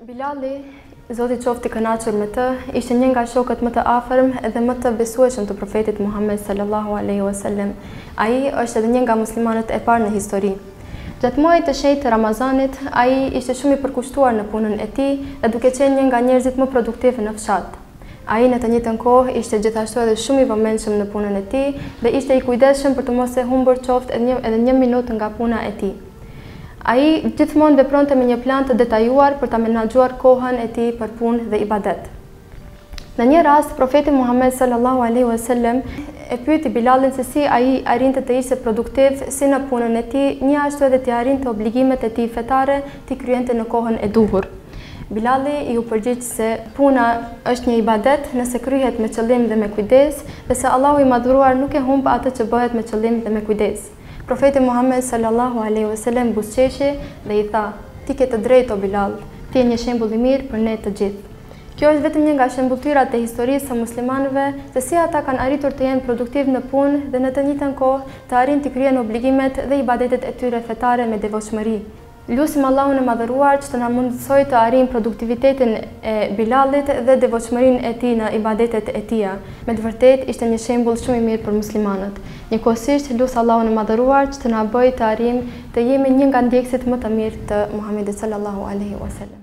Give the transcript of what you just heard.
Bilali, Zoti qoftë i kënaqur me të, ishte një nga shokët më të afërm dhe më të besueshëm të profetit Muhammed sallallahu alaihi wasallam. Ai është edhe një nga muslimanët e parë në histori. Gjatë muajit të shenjtë të Ramazanit, ai ishte shumë i përkushtuar në punën e tij dhe duke qenë një nga njerëzit më produktivë në fshat. Ai në të njëjtën kohë ishte gjithashtu edhe shumë i vëmendshëm në punën e tij dhe ishte i kujdesshëm për të mos e humbur qoftë edhe një minutë nga puna e tij. Ai gjithmonë vepronte me një plan të detajuar për ta menaxhuar kohën e tij për punë dhe ibadet. Në një rast, Profeti Muhammed sallallahu alejhi ve sellem e pyeti Bilalin se si ai arrinte të ishte produktiv si në punën e tij, njashtu edhe t'i arrinte obligimet e tij fetare t'i kryente në kohën e duhur. Bilali iu përgjigj se puna është një ibadet nëse kryhet me qëllim dhe me kujdes dhe se Allahu i Madhëruar nuk e humb atë që bëhet me qëllim dhe me kujdes. Profeti Muhammed, sallallahu alejhi ve selem, buzëqeshi dhe i tha, Ti ke të drejtë, o Bilal! Ti je një shembull i mirë për ne të gjithë. Kjo është vetëm një nga shembulltyrat e historisë së muslimanëve se si ata kanë arritur të jenë produktivë në punë dhe në të njëjtën kohë të arrijnë të kryejnë obligimet dhe ibadetet e tyre fetare me devotshmëri. Lusim Allahun e Madhëruar që të na mundësojë të arrijmë produktivitetin e Bilalit dhe devotshmërinë e tij në ibadetet e tija. Me të vërtetë ishte një shembull shumë i mirë për muslimanët. Njëkohësisht lus Allahun e Madhëruar që të na bëjë të arrijmë të jemi një nga ndjekësit më të mirë të Muhamedit sallallahu alejhi wasallam.